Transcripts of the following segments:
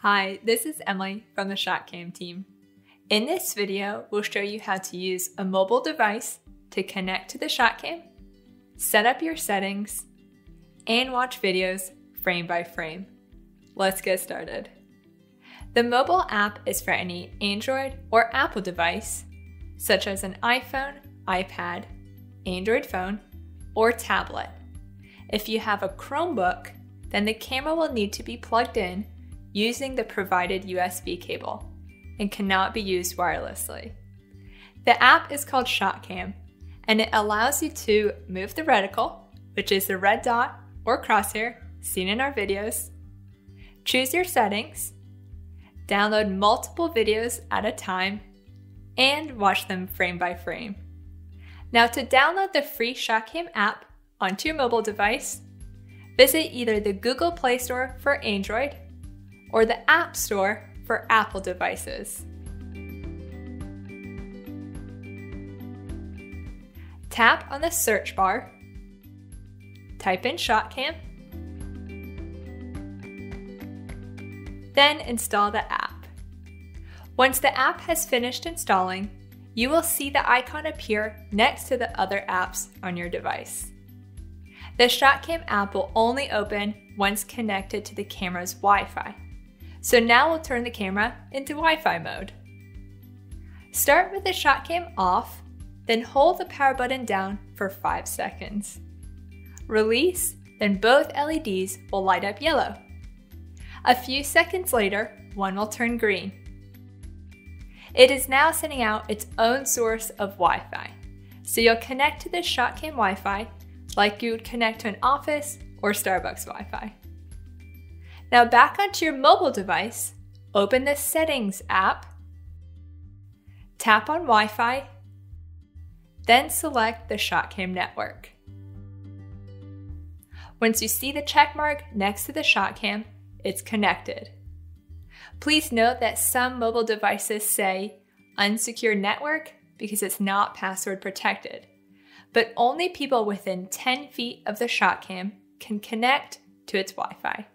Hi, this is Emily from the ShotKam team. In this video, we'll show you how to use a mobile device to connect to the ShotKam, set up your settings, and watch videos frame by frame. Let's get started. The mobile app is for any Android or Apple device, such as an iPhone, iPad, Android phone, or tablet. If you have a Chromebook, then the camera will need to be plugged in using the provided USB cable and cannot be used wirelessly. The app is called ShotKam and it allows you to move the reticle, which is the red dot or crosshair seen in our videos, choose your settings, download multiple videos at a time, and watch them frame by frame. Now, to download the free ShotKam app onto your mobile device, visit either the Google Play Store for Android or the App Store for Apple devices. Tap on the search bar, type in ShotKam, then install the app. Once the app has finished installing, you will see the icon appear next to the other apps on your device. The ShotKam app will only open once connected to the camera's Wi-Fi. So now we'll turn the camera into Wi-Fi mode. Start with the ShotKam off, then hold the power button down for 5 seconds. Release, then both LEDs will light up yellow. A few seconds later, one will turn green. It is now sending out its own source of Wi-Fi. So you'll connect to the ShotKam Wi-Fi like you would connect to an office or Starbucks Wi-Fi. Now back onto your mobile device, open the Settings app, tap on Wi-Fi, then select the ShotKam network. Once you see the check mark next to the ShotKam, it's connected. Please note that some mobile devices say unsecure network because it's not password protected, but only people within 10 feet of the ShotKam can connect to its Wi Fi.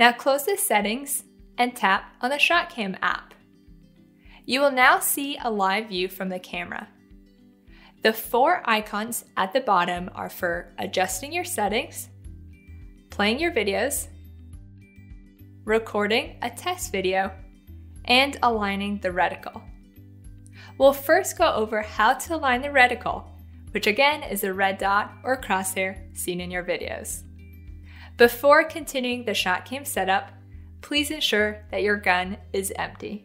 Now close the settings and tap on the ShotKam app. You will now see a live view from the camera. The four icons at the bottom are for adjusting your settings, playing your videos, recording a test video, and aligning the reticle. We'll first go over how to align the reticle, which again is the red dot or crosshair seen in your videos. Before continuing the ShotKam setup, please ensure that your gun is empty.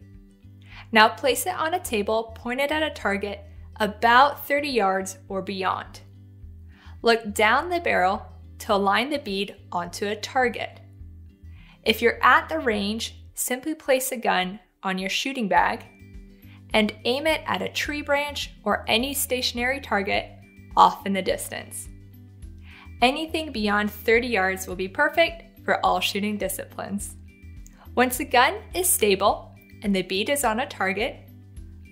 Now place it on a table pointed at a target about 30 yards or beyond. Look down the barrel to align the bead onto a target. If you're at the range, simply place a gun on your shooting bag and aim it at a tree branch or any stationary target off in the distance. Anything beyond 30 yards will be perfect for all shooting disciplines. Once the gun is stable and the bead is on a target,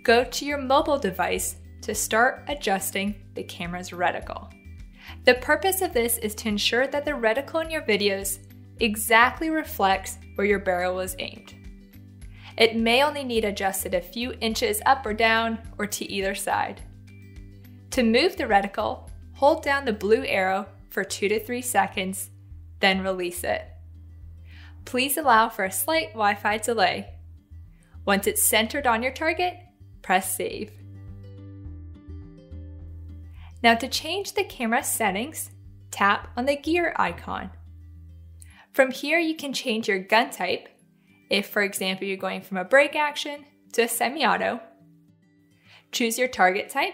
go to your mobile device to start adjusting the camera's reticle. The purpose of this is to ensure that the reticle in your videos exactly reflects where your barrel was aimed. It may only need adjusted a few inches up or down or to either side. To move the reticle, hold down the blue arrow for 2 to 3 seconds, then release it. Please allow for a slight Wi-Fi delay. Once it's centered on your target, press save. Now to change the camera settings, tap on the gear icon. From here, you can change your gun type. If, for example, you're going from a break action to a semi-auto, choose your target type,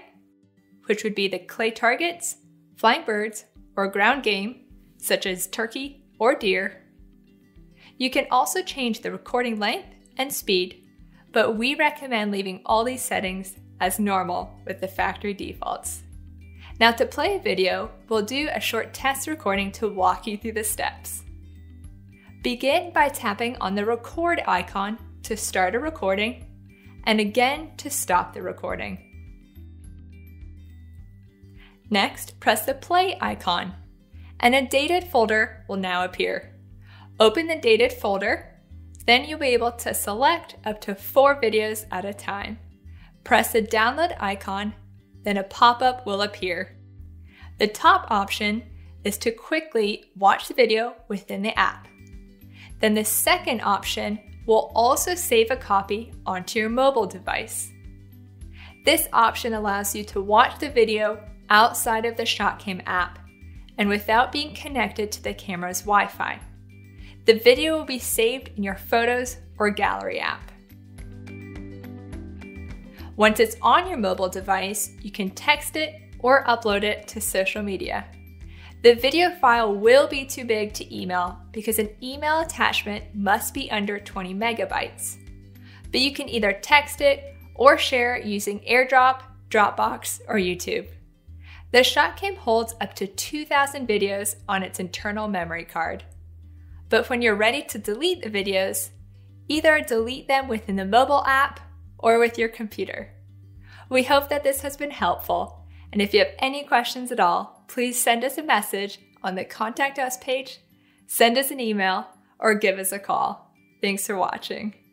which would be the clay targets, flying birds, or ground game, such as turkey or deer. You can also change the recording length and speed, but we recommend leaving all these settings as normal with the factory defaults. Now to play a video, we'll do a short test recording to walk you through the steps. Begin by tapping on the record icon to start a recording and again to stop the recording. Next, press the play icon and a dated folder will now appear. Open the dated folder Then you'll be able to select up to four videos at a time. Press the download icon, then a pop up will appear. The top option is to quickly watch the video within the app. Then the second option will also save a copy onto your mobile device. This option allows you to watch the video outside of the ShotKam app and without being connected to the camera's Wi Fi. The video will be saved in your Photos or Gallery app. Once it's on your mobile device, you can text it or upload it to social media. The video file will be too big to email because an email attachment must be under 20 megabytes. But you can either text it or share it using AirDrop, Dropbox, or YouTube. The ShotKam holds up to 2,000 videos on its internal memory card. But when you're ready to delete the videos, either delete them within the mobile app or with your computer. We hope that this has been helpful, and if you have any questions at all, please send us a message on the Contact Us page, send us an email, or give us a call. Thanks for watching.